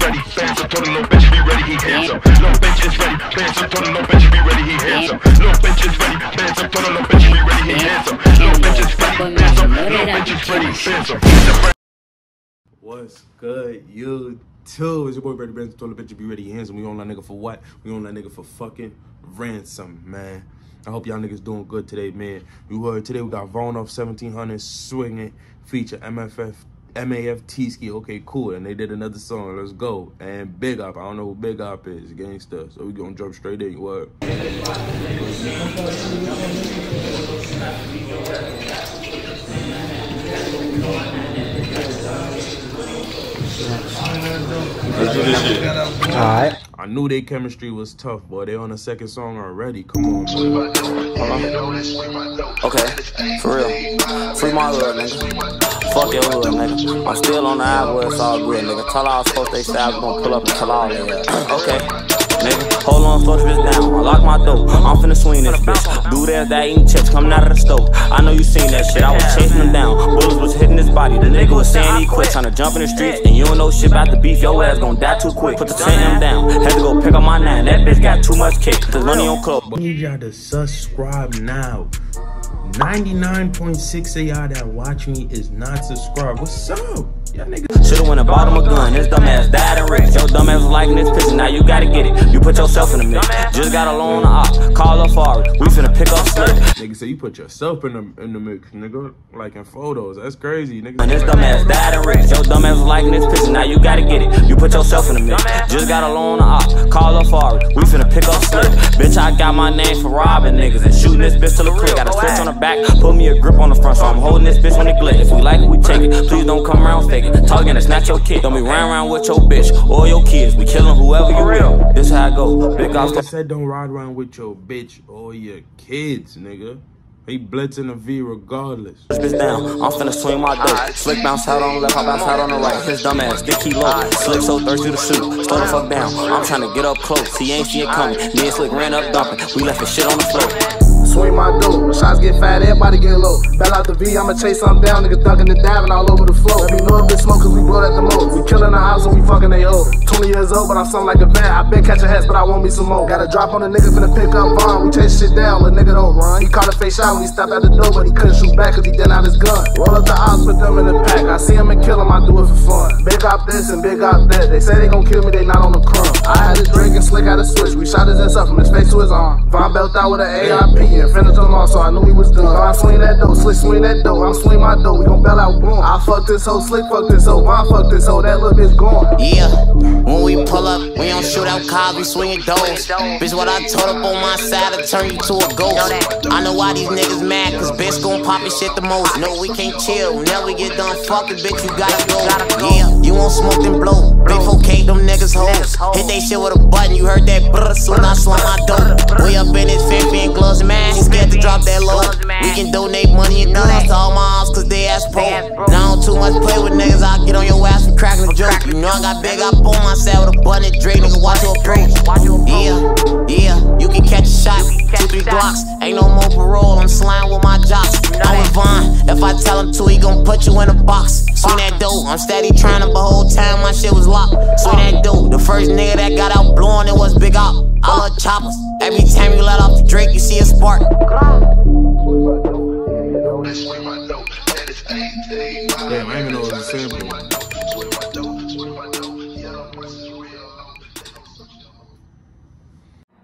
ready. Bands up, told a little bitch be ready, he handsome. Little bitch is ready. Bands up, told little bitch be ready, he handsome. Little bitch is ready. Bands up, told little bitch be ready, he handsome. Little bitch is ready. Bands up, little bitch is ready. Bands up. What's good, you too? It's your boy Brady Benz. Told the bitch to be ready, Hands handsome. We on that nigga for what? We on that nigga for fucking ransom, man. I hope y'all niggas doing good today, man. You heard today we got Vonoff 1700 swinging feature MFF MAF Teeski. Okay, cool. And they did another song. Let's go. And Big Opp. I don't know who Big Opp is. Gangsta. So we gonna jump straight in. What? Let's do this shit. Alright. I knew their chemistry was tough, boy. They on the second song already. Come on, man. Okay, for real. Free my hood, nigga. Fuck your hood, nigga. I'm still on the app it's all good, nigga. Tell all folks they say I was gonna pull up and tell all they Okay. Nigga, hold on, slow this bitch down. I lock my door. I'm finna swing this bitch. Do that, that eating chips coming out of the stove. I know you seen that shit. I was chasing him down. Bullets was hitting his body. The nigga was saying he quit, trying to jump in the streets. And you don't know shit about the beef. Your ass gon' die too quick. Put the 10 M down. Had to go pick up my nine. That bitch got too much kick. Cause money on club. Y'all to subscribe now. 99.6 of y'all that watch me is not subscribed. What's up? Y'all niggas. Should've went and bought him a gun. This dumbass died and rich. Your dumbass was liking this picture. Now you gotta get it. You put yourself in the mix. Just got a loan on the op. Call up Fari. We finna pick up slip. Nigga say you put yourself in the in the mix, nigga. Like in photos. That's crazy, nigga. And this dumbass died and rich. Your dumbass was liking this picture. Now you gotta get it. You put yourself in the mix. Just got a loan on the op. Call up Fari. We finna pick up slip. Bitch, I got my name for robbing niggas and shooting this bitch till the clip. Got a switch on the back. Put me a grip on the front. So I'm holding this bitch when it glit. Like we take it. Please don't come around faking. Talking to snatch your kid. Don't be running around with your bitch or your kids. We killing whoever you will. This how I go. Big off Nigga said don't ride around with your bitch or your kids, nigga. He blitzing a V regardless. Bitch down, I'm finna swing my dope. Slick bounce out on the left, I bounce out on the right. His dumb ass, dick he low. Slick so thirsty to shoot. Slow the fuck down, I'm trying to get up close. He ain't see it coming. Me and Slick ran up dumping. We left his shit on the floor. Swing my dope. Shots get fat, everybody get low. Bell out the V, I'ma chase something down. nigga ducking and diving all over the floor. Let me know if smoke, cause we blow at the most. We killing the house and we fucking they hoe. 20 years old, but I'm something like a vet. I been catching hats, but I want me some more. Got a drop on the nigga finna pick up Vaughn. We chase shit down, little nigga don't run. He caught a face shot when he stepped out the door, but he couldn't shoot back cause he didn't have his gun. Roll up the odds, put them in the pack. I see him and kill him, I do it for fun. Big up this and big up that. They say they gon' kill me, they not on the crumb. I had a drink and slick out a switch. We shot his ass up from his face to his arm. Von belt out with an ARP and finished him off, so I knew he was done. Von swing that dough, slick swing that dough. I'm swing my dough, we gon' bell out boom. I fuck this hoe, slick fuck this hoe. Von fuck this hoe, that little bitch gone. Yeah, when we pull up, we don't shoot out cars, we swinging doors. Bitch, what I told up on my side, I turn you to a ghost. I know why these niggas mad, cause bitch gon' pop his shit the most. No, we can't chill, now we get done fucking, bitch, you gotta go. Yeah, you won't smoke then blow. Big 4K, them niggas hoes. Hit they shit with a button, you heard that brr, soon I slam my dope. Ass pro. Now I don't too much play with niggas, I'll get on your ass for cracking a joke. You know I got big up on my side with a and Dre, nigga, watch your approach. Yeah, yeah, you can catch a shot. Two, three blocks, ain't no more parole, I'm slime with my jocks. I'm with Von, if I tell him to, he gon' put you in a box. Swing that dope, I'm steady trying to, but whole time my shit was locked. Swing that dope, the first nigga that got out blowing it was Big Opp. I love choppers, every time you let off the Drake, you